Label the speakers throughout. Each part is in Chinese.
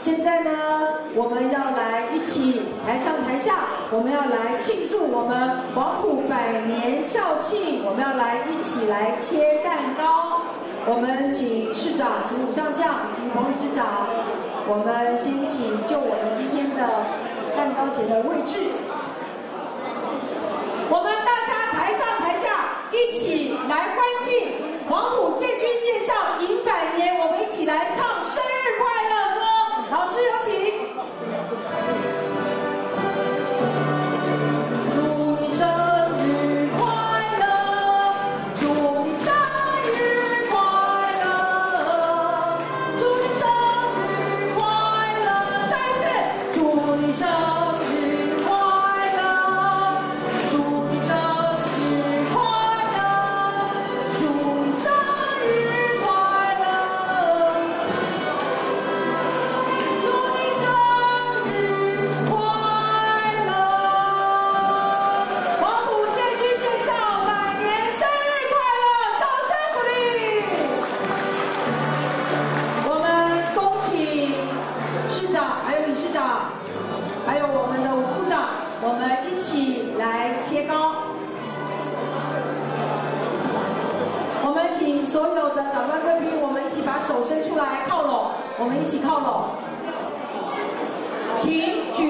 Speaker 1: 现在呢，我们要来一起台上台下，我们要来庆祝我们黄埔百年校庆，我们要来一起来切蛋糕。我们请市长，请武上将，请彭理事长，我们先请就我们今天的蛋糕节的位置。我们大家台上台下一起来欢庆黄埔建军建校迎百年，我们一起来唱。老师有请。我们一起靠拢。请举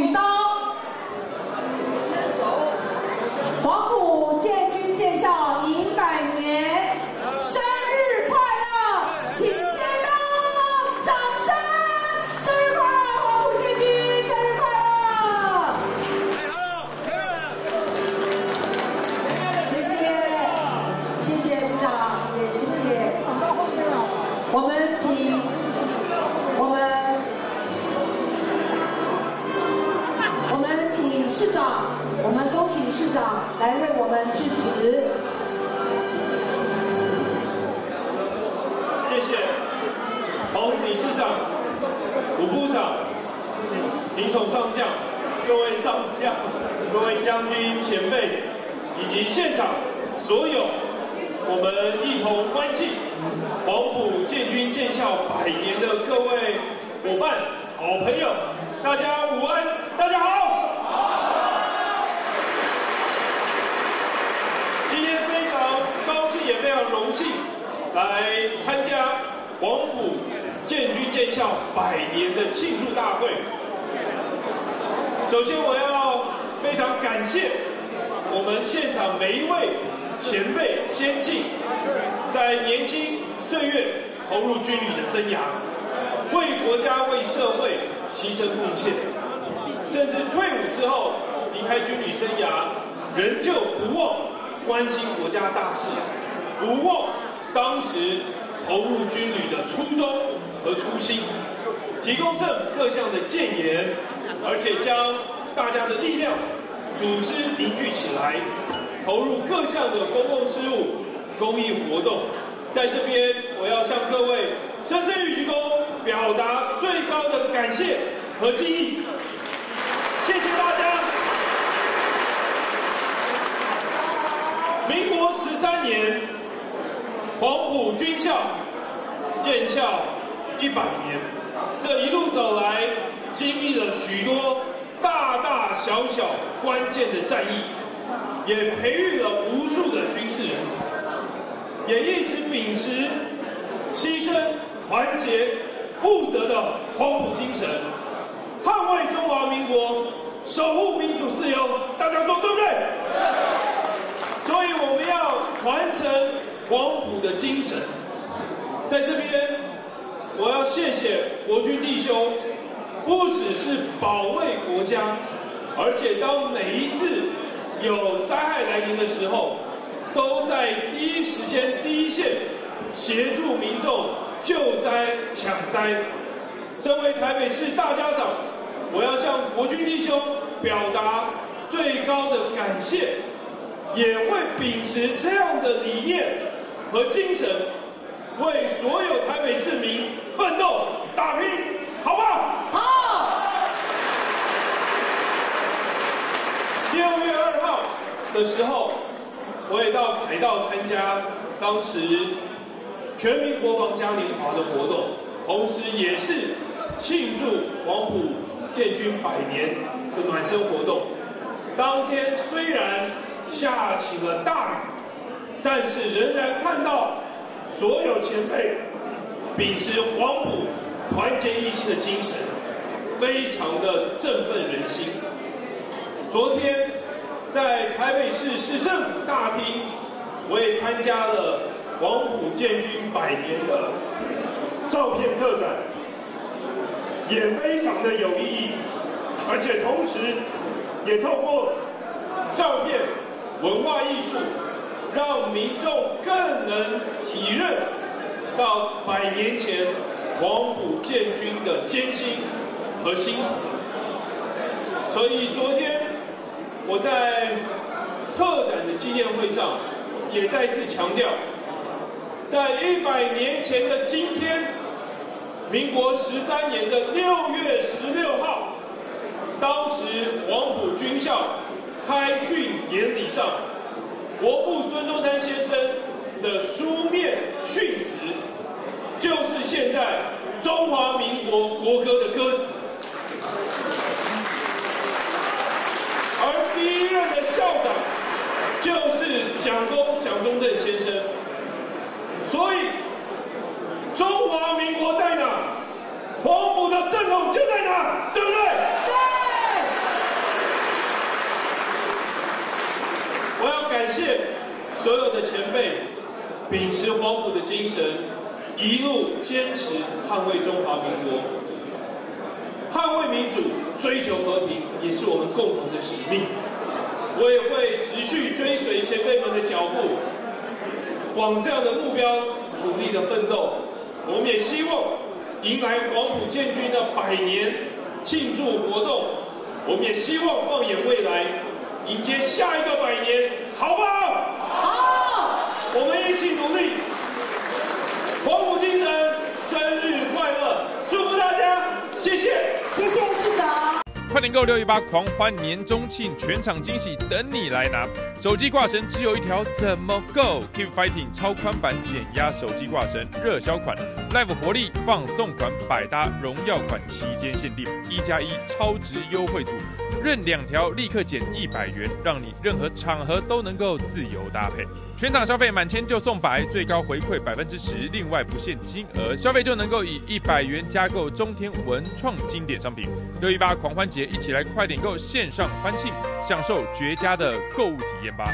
Speaker 1: 市长，我们恭请市长来为我们致辞。
Speaker 2: 谢谢洪理事长、武部长、林总上将、各位上将、各位将军前辈，以及现场所有我们一同欢庆黄埔建军建校百年的各位伙伴、好朋友，大家午安，大家好。今天非常高兴，也来参加黄埔建军建校百年的庆祝大会。首先，我要非常感谢我们现场每一位前辈先进，在年轻岁月投入军旅的生涯，为国家为社会牺牲贡献，甚至退伍之后离开军旅生涯，仍旧不忘关心国家大事，不忘当时投入军旅的初衷和初心，提供政府各项的建言，而且将大家的力量组织凝聚起来，投入各项的公共事务、公益活动。在这边，我要向各位深深鞠躬，表达最高的感谢和敬意。谢谢大家。民国十三年，军校建校一百年，这一路走来，经历了许多大大小小关键的战役，也培育了无数的军事人才，也一直秉持牺牲、团结、负责的黄埔精神，捍卫中华民国，守护民主自由。大家说对不对？黄埔的精神。在这边，我要谢谢国军弟兄，不只是保卫国家，而且当每一次有灾害来临的时候，都在第一时间、第一线协助民众救灾抢灾。身为台北市大家长，我要向国军弟兄表达最高的感谢，也会秉持这样的理念和精神，为所有台北市民奋斗打拼，好不好？
Speaker 1: 好。
Speaker 2: 六月二号的时候，我也到凯道参加当时全民国防嘉年华的活动，同时也是庆祝黄埔建军百年的暖身活动。当天虽然下起了大雨，但是仍然看到所有前辈秉持黄埔团结一心的精神，非常的振奋人心。昨天在台北市市政府大厅，我也参加了黄埔建军百年的照片特展，也非常的有意义，而且同时也透过照片文化艺术，让民众更能体认到百年前黄埔建军的艰辛和辛苦。所以昨天。我在特展的纪念会上也再次强调，在一百年前的今天，民国十三年的六月十六号，当时黄埔军校开训典礼上，国父孙中山先生的书面训词，就是现在中华民国国歌的歌词。而第一任的校长就是蒋公蒋中正先生，所以中华民国在哪，黄埔的正统就在哪，对不对？
Speaker 1: 对。
Speaker 2: 我要感谢所有的前辈，秉持黄埔的精神，一路坚持捍卫中华民国，捍卫民主。追求和平也是我们共同的使命。我也会持续追随前辈们的脚步，往这样的目标努力的奋斗。我们也希望迎来黄埔建军的百年庆祝活动。我们也希望放眼未来，迎接下一个百年，好不好？
Speaker 1: 好。
Speaker 2: 我们一起努力。黄埔精神，生日快乐！祝福大家，谢谢，
Speaker 1: 谢谢市长。
Speaker 3: 快点购六一八狂欢年终庆，全场惊喜等你来拿！手机挂绳只有一条，怎么够？Keep fighting 超宽版减压手机挂绳热销款，Live 活力放送款，百搭荣耀款期间限定，一加一超值优惠组，任两条立刻减一百元，让你任何场合都能够自由搭配。全场消费满千就送百，最高回馈百分之十，另外不限金额消费就能够以一百元加购中天文创经典商品。六一八狂欢节，一起来快点购线上欢庆，享受绝佳的购物体验吧！